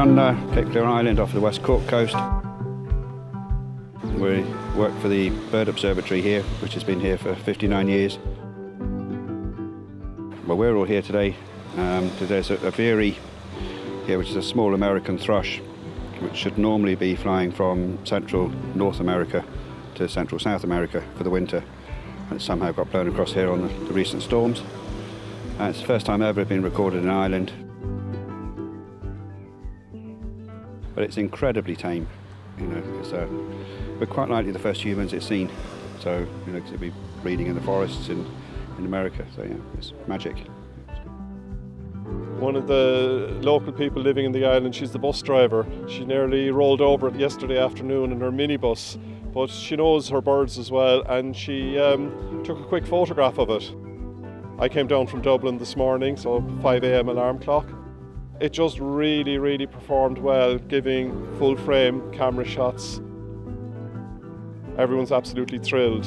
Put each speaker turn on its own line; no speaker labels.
on uh, Cape Clear Island off the west Cork coast. We work for the Bird Observatory here, which has been here for 59 years. Well, we're all here today. Um, there's a, a veery here, which is a small American thrush, which should normally be flying from central North America to central South America for the winter. And it somehow got blown across here on the, the recent storms. Uh, it's the first time ever it's been recorded in Ireland. But it's incredibly tame. You know, it's, uh, we're quite likely the first humans it's seen. So, you know, 'cause it'll be breeding in the forests in, in America. So, yeah, it's magic.
One of the local people living in the island, she's the bus driver. She nearly rolled over yesterday afternoon in her minibus, but she knows her birds as well and she um, took a quick photograph of it. I came down from Dublin this morning, so 5 a.m. alarm clock. It just really, really performed well, giving full frame camera shots. Everyone's absolutely thrilled.